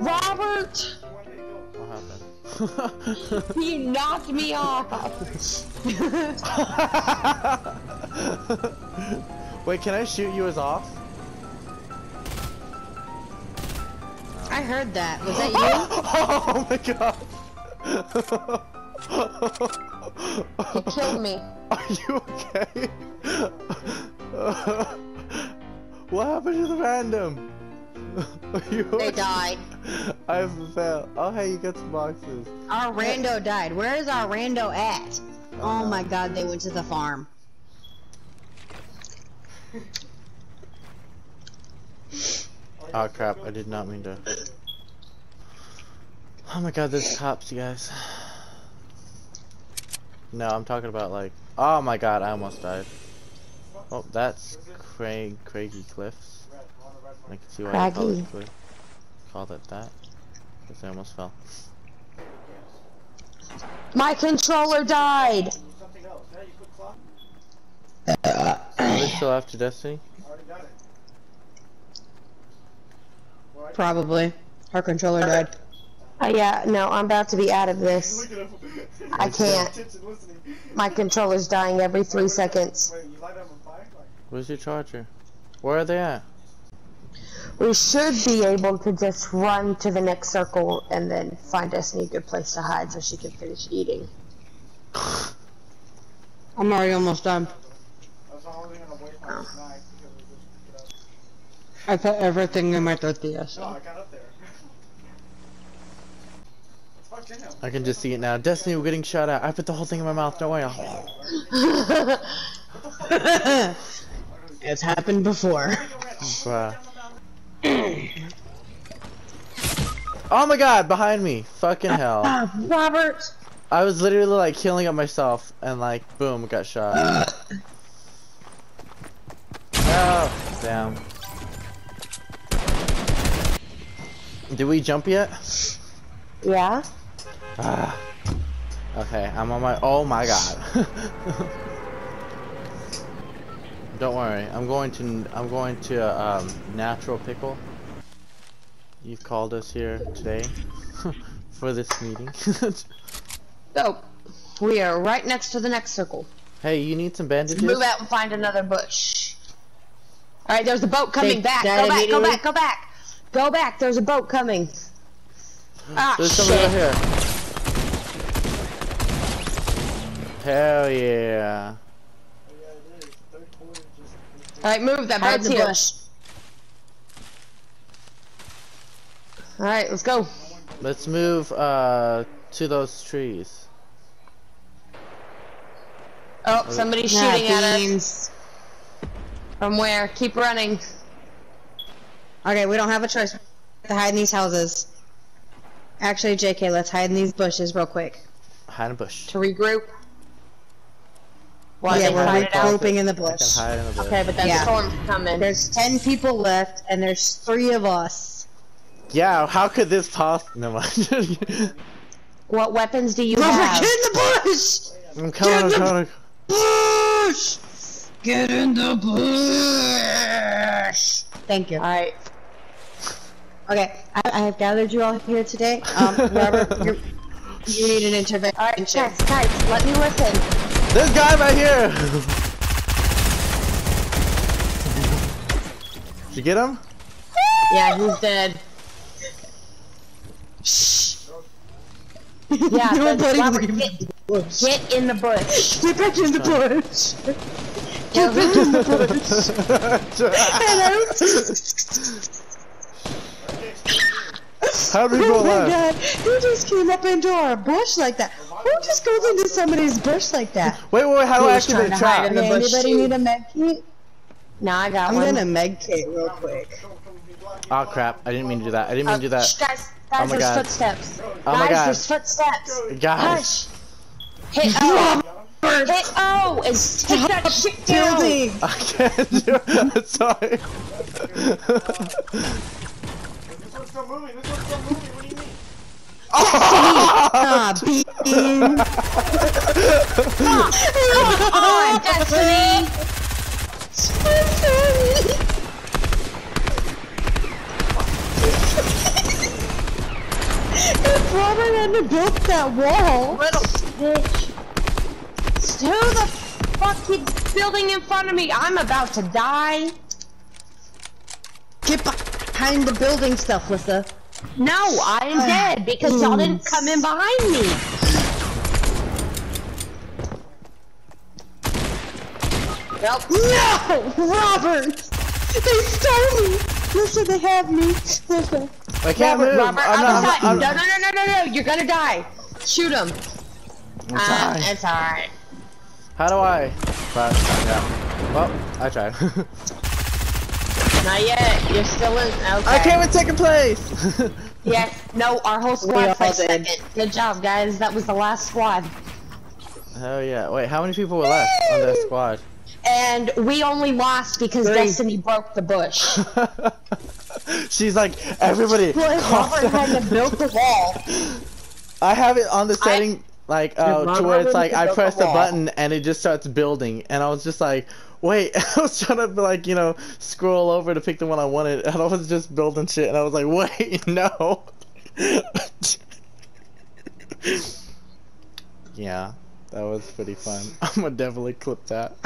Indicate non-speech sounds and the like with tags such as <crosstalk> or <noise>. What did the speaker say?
Robert! What happened? <laughs> He knocked me off! <laughs> Wait, can I shoot you as off? I heard that. Was that you? <laughs> oh my god! you killed me. <laughs> Are you okay? <laughs> what happened to the random? <laughs> Are you They okay? died. I fell. Oh hey, you got some boxes. Our rando died. Where is our rando at? Oh no. my god, they went to the farm. Oh crap, I did not mean to. Oh my god, there's cops, you guys. No, I'm talking about like. Oh my god, I almost died. Oh, that's Craig, Craggy Cliffs. I can see why they call it, cliff- called it that. Because I almost fell. My controller died! Are they still after Destiny? Probably. Her controller died. Uh, yeah, no, I'm about to be out of this. I can't. My controller's dying every three seconds. Where's your charger? Where are they at? We should be able to just run to the next circle and then find Destiny a good place to hide so she can finish eating. <sighs> I'm already almost done. I put everything in my tortilla, so. <laughs> I can just see it now. Destiny, we're getting shot at. I put the whole thing in my mouth. Don't worry. <laughs> it's happened before. Oh my god, behind me. Fucking hell. <coughs> Robert! I was literally like healing up myself and like boom, got shot. <coughs> Oh, damn. Did we jump yet? Yeah? Ah. <sighs> Okay, I'm on my. Oh my god. <laughs> Don't worry, I'm going to. I'm going to um, natural pickle. You've called us here today <laughs> for this meeting. <laughs> So, we are right next to the next circle. hey, you need some bandages? Move out and find another bush. Alright, there's a boat coming They back. Go back, go back, go back. Go back, there's a boat coming. Ah, There's somebody shit. right here. Hell yeah. Alright, move, that Hide boat's in the here. bush. Alright, let's go. Let's move uh to those trees. Oh, somebody's Nah, shooting at us. From where? Keep running. Okay, we don't have a choice. We have to hide in these houses. Actually, JK, let's hide in these bushes real quick. Hide in a bush. To regroup. While yeah, we're fight it in the bush. in the bush. Okay, but that Yeah. storm's coming. There's 10 people left, and there's three of us. Yeah, how could this pass? No. What weapons do you Robert, have? get in the bush! I'm coming, I'm Get the- coming. Bush! Get in the bush! Thank you. Alright. Okay, I, I have gathered you all here today. Um, Robert, you're, you need an intervention. Alright, guys, guys, let me listen. This guy right here! Did you get him? Yeah, he's dead. Shh! Yeah, Don't Robert, get, get in the bush. Get back in the bush! Get back in the bush! How did we go Oh my left? god, who just came up into our bush like that? Who just goes into somebody's bush like that? Wait, wait, wait, how do I He activate to trap? Okay, anybody too. need a med kit? No, I got I'm one. gonna med kit real quick. Oh crap, I didn't mean to do that. I didn't mean to do Uh, that. shh, guys, Oh guys, my there's God. footsteps. Oh my guys, God. there's footsteps. Guys. Hush. Hit O. Hit O and take that shit down. Building! I can't do it. Sorry. This one's still moving. This one's still moving. Come on, Destiny! If Robert hadn't built that wall. Little bitch. Who the fuck keeps building in front of me? I'm about to die. Get behind the building stuff, Lissa. No, I am dead because y'all didn't <sighs> come in behind me. Nope. No! Robert! They stole me! Listen, they have me. Listen. <laughs> I can't Robert, move. Robert, I'm I'm, not. I'm, no, no, no, no, no, no, you're gonna die. Shoot him. I'm Uh, it's alright. How do I? But, yeah. Well, I tried. <laughs> Not yet. You're still in. Okay. I came in second place. <laughs> Yes. No, our whole squad placed second. Good job, guys. That was the last squad. Hell yeah. Wait, how many people were left on that squad? And we only lost because Three. Destiny broke the bush. <laughs> She's like, everybody. Boy, Robert had to build the wall. <laughs> I have it on the setting, like, uh, to where it's like, I press the the button and it just starts building. And I was just like, wait, <laughs> I was trying to, like, you know, scroll over to pick the one I wanted. And I was just building shit. And I was like, <laughs> wait, no. <laughs> yeah, that was pretty fun. I'm gonna definitely clip that.